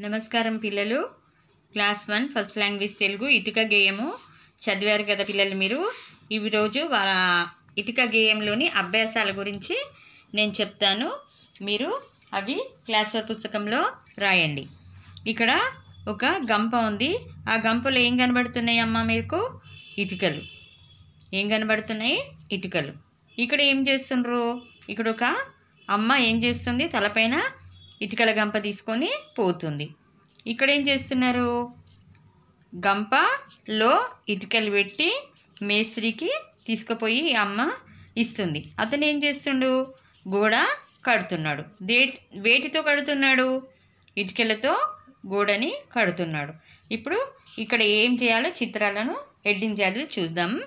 నమస్కారం పిల్లలు. Class one first language Telugu ఇటుక గేయము. చదివారు కదా పిల్లలు మీరు. ఈరోజు వా ఇటుక గేయంలోని అభ్యాసాల గురించి నేను చెప్తాను. మీరు అవి క్లాస్ వన్ పుస్తకంలో రాయండి. ఇక్కడ ఒక గంప ఉంది. ఆ గంపలో ఏం కనబడుతున్నాయి అమ్మ మీకు? ఇటుకలు. ఏం కనబడుతున్నాయి? ఇటుకలు. ఇక్కడ ఏం చేస్తుండ్రు? ఇక్కడ ఒక అమ్మ ఏం చేస్తుంది? తలపైన ఇటుకల గంప తీసుకొని పోతుంది. ఇక్కడ ఏం చేస్తున్నారు? గంపలో ఇటుకలు పెట్టి మేస్త్రికి తీసుకుపోయి అమ్మ ఇస్తుంది. అతను ఏం చేస్తుండు? గోడ కడుతున్నాడు. దే వేటితో కడుతున్నాడు? ఇటుకలతో గోడని కడుతున్నాడు. ఇప్పుడు ఇక్కడ ఏం చేయాలో చిత్రాలను ఎడ్డింగ్ చేయాలో చూద్దాం.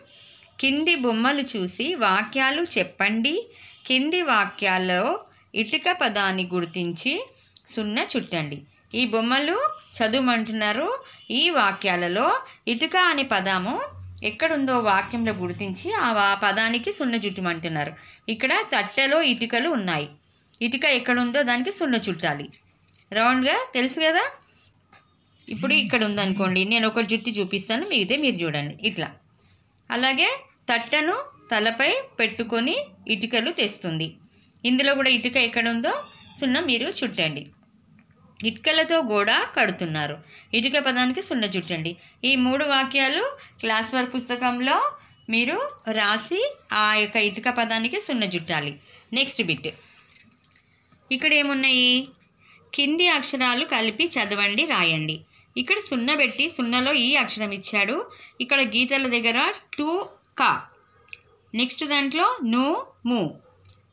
కింది బొమ్మలు చూసి వాక్యాలు చెప్పండి. కింది వాక్యాల్లో ఇటుక పదాన్ని గుర్తించి సున్నా చుట్టండి. ఈ బొమ్మలు చదువుమంటున్నారు. ఈ వాక్యాలలో ఇటుక అనే పదము ఎక్కడుందో వాక్యంలో గుర్తించి ఆ వా- పదానికి సున్న చుట్టమంటున్నారు. ఇక్కడ తట్టెలో ఇటుకలు ఉన్నాయి. ఇటుక ఎక్కడుందో దానికి సున్న చుట్టాలి. రౌండ్గా తెలుసు కదా? ఇప్పుడు ఇక్కడ ఉందనుకోండి నేను ఒక జుట్టు చూపిస్తాను మిగితే మీరు చూడండి. ఇట్లా. అలాగే తట్టను తలపై పెట్టుకొని ఇటుకలు తెస్తుంది. ఇందులో కూడా ఇటుక ఎక్కడ ఉందో సున్నా మీరు చుట్టండి. ఇటుకలతో గోడ కడుతున్నారు. ఇటుక పదానికి సున్న చుట్టండి. ఈ మూడు వాక్యాలు క్లాస్ వర్క్ పుస్తకంలో మీరు రాసి ఆ యొక్క ఇటుక పదానికి సున్న చుట్టాలి. Next bit. ఇక్కడ ఏమున్నాయి? కింది అక్షరాలు కలిపి చదవండి రాయండి. ఇక్కడ సున్న పెట్టి సున్నలో ఈ అక్షరం ఇచ్చాడు. ఇక్కడ గీతల దగ్గర టూ కా. నెక్స్ట్ దాంట్లో ను ము.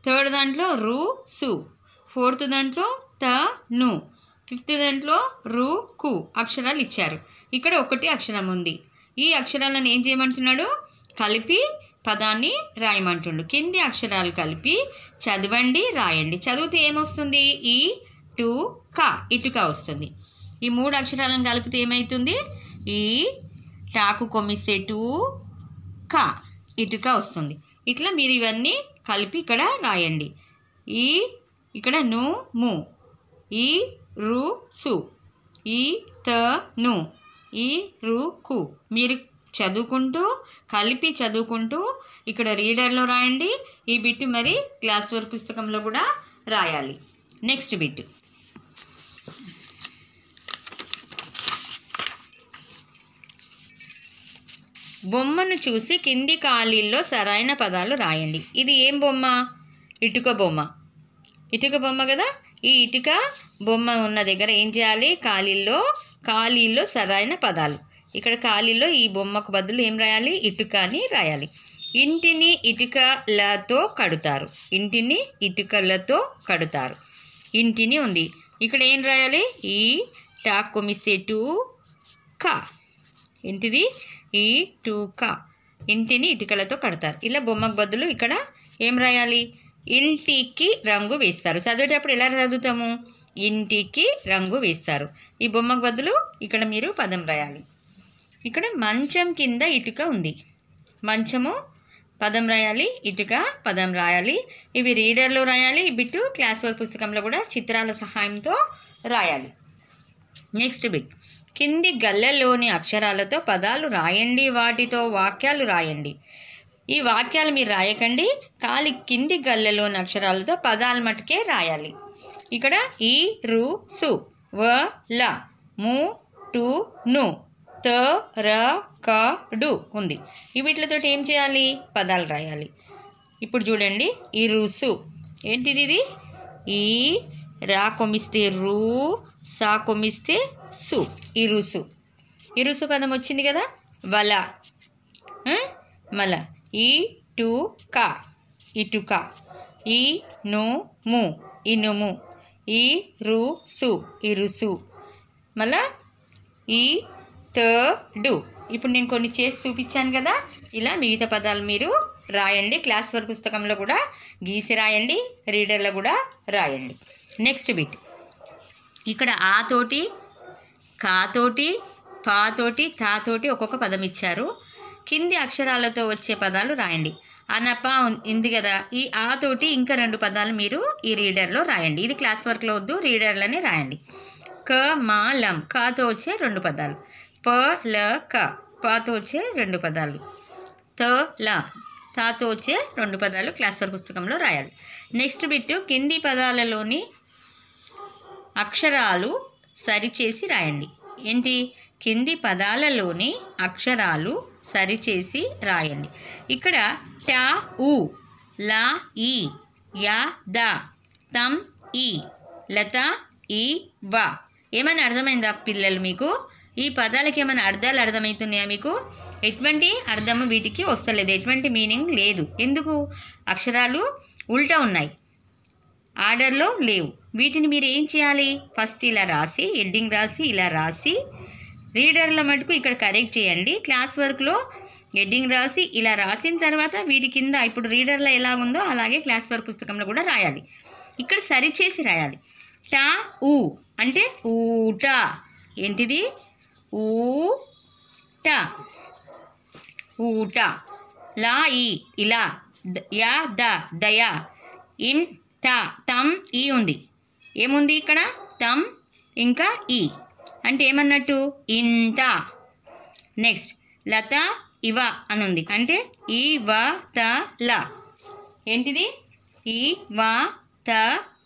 థర్డ్ దాంట్లో రు సు. ఫోర్త్ దాంట్లో త ను. ఫిఫ్త్ దాంట్లో రు కు అక్షరాలు ఇచ్చారు. ఇక్కడ ఒకటి అక్షరం ఉంది. ఈ అక్షరాలను ఏం చేయమంటున్నాడు? కలిపి పదాన్ని రాయమంటుండు. కింది అక్షరాలు కలిపి చదవండి రాయండి. చదివితే ఏమొస్తుంది? ఈ టు క ఇటుక వస్తుంది. ఈ మూడు అక్షరాలను కలిపితే ఏమవుతుంది ఈ టాకు కొమ్మిస్తే టూ క ఇటుక వస్తుంది. ఇట్లా మీరు ఇవన్నీ కలిపి ఇక్కడ రాయండి. ఈ ఇక్కడ ను ము. ఈ రు సు. ఈ త ను. ఈ రు కు. మీరు చదువుకుంటూ కలిపి చదువుకుంటూ ఇక్కడ రీడర్లో రాయండి. ఈ బిట్ మరి క్లాస్ వర్క్ పుస్తకంలో కూడా రాయాలి. Next bit. బొమ్మను చూసి కింది ఖాళీల్లో సరైన పదాలు రాయండి. ఇది ఏం బొమ్మ? ఇటుక బొమ్మ. ఇటుక బొమ్మ కదా? ఈ ఇటుక బొమ్మ ఉన్న దగ్గర ఏం చేయాలి? ఖాళీల్లో ఖాళీల్లో సరైన పదాలు. ఇక్కడ ఖాళీలో ఈ బొమ్మకు బదులు ఏం రాయాలి? ఇటుక అని రాయాలి. ఇంటిని ఇటుకలతో కడుతారు. ఇంటిని ఇటుకలతో కడుతారు. ఇంటిని ఉంది. ఇక్కడ ఏం రాయాలి? ఈ టాక్ కొమిస్తే టూ కా. ఏంటిది? ఈ టూక. ఇంటిని ఇటుకలతో కడతారు. ఇలా బొమ్మకు బదులు ఇక్కడ ఏం రాయాలి? ఇంటికి రంగు వేస్తారు. చదివేటప్పుడు ఎలా చదువుతాము? ఇంటికి రంగు వేస్తారు. ఈ బొమ్మకు బదులు ఇక్కడ మీరు పదం రాయాలి. ఇక్కడ మంచం కింద ఇటుక ఉంది. మంచము పదం రాయాలి ఇటుక పదం రాయాలి. ఇవి రీడర్లో రాయాలి బిట్టు క్లాస్ వర్క్ పుస్తకంలో కూడా చిత్రాల సహాయంతో రాయాలి. Next bit. కింది గల్లెలోని అక్షరాలతో పదాలు రాయండి వాటితో వాక్యాలు రాయండి. ఈ వాక్యాలు మీరు రాయకండి కాలి కింది గల్లెలోని అక్షరాలతో పదాలు మటుకే రాయాలి. ఇక్కడ ఈ రు సు వ ల ము టు ను త ర క డు ఉంది. వీటితో ఏం చేయాలి? పదాలు రాయాలి. ఇప్పుడు చూడండి ఈ రుసు ఏంటిది ఇది? ఈ రా కొమిస్తే రూ సా కొమిస్తే సు ఇరుసు. ఇరుసు పదం వచ్చింది కదా? వల. మల. ఈ టు క. ఇటుక. ఈ ను ము. ఇనుము ఈ రు సు. ఇరుసు. మళ్ళా ఈ థర్డ్ ఇప్పుడు నేను కొన్ని చేసి చూపించాను కదా? ఇలా మిగతా పదాలు మీరు రాయండి. క్లాస్ వర్క్ పుస్తకంలో కూడా గీసి రాయండి. రీడర్లో కూడా రాయండి. Next bit. ఇక్కడ ఆ తోటి కాతోటి పాతోటి తాతోటి ఒక్కొక్క పదం ఇచ్చారు. కింది అక్షరాలతో వచ్చే పదాలు రాయండి. అనప ఉంది కదా ఈ ఆ తోటి ఇంకా రెండు పదాలు మీరు ఈ రీడర్లో రాయండి. ఇది క్లాస్ వర్క్లో వద్దు రీడర్లోనే రాయండి. క మా లం కాతో వచ్చే రెండు పదాలు. ప ల క పాతో వచ్చే రెండు పదాలు. త ల తాతో వచ్చే రెండు పదాలు క్లాస్ వర్క్ పుస్తకంలో రాయాలి. నెక్స్ట్ బిట్టు కింది పదాలలోని అక్షరాలు సరిచేసి రాయండి. ఏంటి? కింది పదాలలోని అక్షరాలు సరిచేసి రాయండి. ఇక్కడ టా ఉ లా ఈ యా ద తమ్ ఈ లత ఈ వ. ఏమైనా అర్థమైందా పిల్లలు మీకు? ఈ పదాలకి ఏమైనా అర్థాలు అర్థమవుతున్నాయా మీకు? ఎటువంటి అర్థము వీటికి వస్తలేదు. ఎటువంటి మీనింగ్ లేదు. ఎందుకు? అక్షరాలు ఉల్టా ఉన్నాయి. ఆర్డర్లో లేవు. వీటిని మీరు ఏం చేయాలి? ఫస్ట్ ఇలా రాసి హెడ్డింగ్ రాసి ఇలా రాసి రీడర్ల మటుకు ఇక్కడ కరెక్ట్ చేయండి. క్లాస్ వర్క్లో హెడ్డింగ్ రాసి ఇలా రాసిన తర్వాత వీటి కింద ఇప్పుడు రీడర్లో ఎలా ఉందో అలాగే క్లాస్ వర్క్ పుస్తకంలో కూడా రాయాలి. ఇక్కడ సరిచేసి రాయాలి. టా ఊ అంటే ఊట. ఏంటిది? ఊట. ఊట. లా ఈ ఇలా యా ద దయా. ఇన్ త తమ్ ఈ ఉంది. ఏముంది ఇక్కడ? తమ్ ఇంకా ఈ. అంటే ఏమన్నట్టు? ఇంత. నెక్స్ట్ లత ఇవ అని ఉంది అంటే ఈ వ త ల. ఏంటిది? ఈ వ త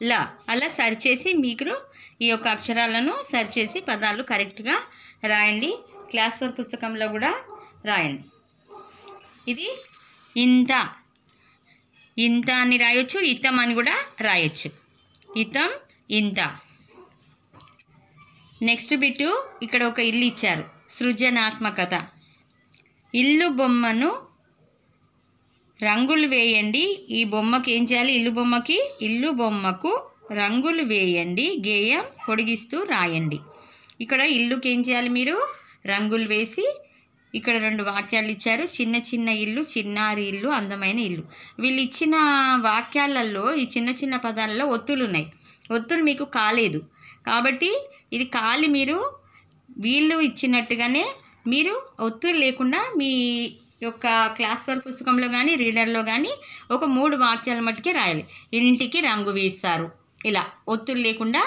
ల. అలా సరిచేసి మీకు ఈ యొక్క అక్షరాలను సరిచేసి పదాలు కరెక్ట్గా రాయండి. క్లాస్ వర్క్ పుస్తకంలో కూడా రాయండి. ఇది ఇంత. ఇంత అని రాయొచ్చు ఇతం అని కూడా రాయొచ్చు. ఇతం ఇంత. నెక్స్ట్ బిట్టు ఇక్కడ ఒక ఇల్లు ఇచ్చారు సృజనాత్మకత. ఇల్లు బొమ్మను రంగులు వేయండి ఈ బొమ్మకి ఏం చేయాలి? ఇల్లు బొమ్మకి ఇల్లు బొమ్మకు రంగులు వేయండి గేయం పొడిగిస్తూ రాయండి. ఇక్కడ ఇల్లుకి ఏం చేయాలి మీరు? రంగులు వేసి ఇక్కడ రెండు వాక్యాలు ఇచ్చారు చిన్న చిన్న ఇల్లు చిన్నారి ఇల్లు అందమైన ఇల్లు. వీళ్ళు ఇచ్చిన వాక్యాలలో ఈ చిన్న చిన్న పదాలలో ఒత్తులు ఉన్నాయి ఒత్తులు మీకు కాలేదు. కాబట్టి ఇది కాలి మీరు వీళ్ళు ఇచ్చినట్టుగానే మీరు ఒత్తులు లేకుండా మీ యొక్క క్లాస్ వర్క్ పుస్తకంలో కానీ రీడర్లో కానీ ఒక మూడు వాక్యాల మట్టుకే రాయాలి. ఇంటికి రంగు వేస్తారు. ఇలా ఒత్తులు లేకుండా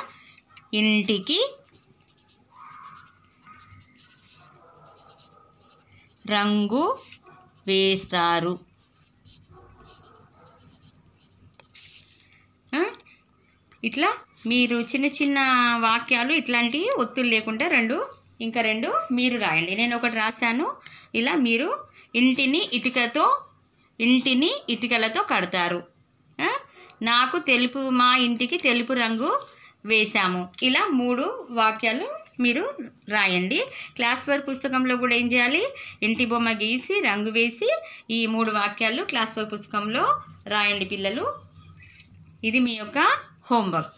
ఇంటికి రంగు వేస్తారు. ఇట్లా మీరు చిన్న చిన్న వాక్యాలు ఇట్లాంటివి ఒత్తులు లేకుండా రెండు ఇంకా రెండు మీరు రాయండి. నేను ఒకటి రాశాను. ఇలా మీరు ఇంటిని ఇటుకతో ఇంటిని ఇటుకలతో కడతారు. నాకు తెలుపు మా ఇంటికి తెలుపు రంగు వేశాము. ఇలా మూడు వాక్యాలు మీరు రాయండి. క్లాస్ వర్క్ పుస్తకంలో కూడా ఏం చేయాలి? ఇంటి బొమ్మ గీసి రంగు వేసి ఈ మూడు వాక్యాలు క్లాస్ వర్క్ పుస్తకంలో రాయండి పిల్లలు. ఇది మీ యొక్క హోంవర్క్.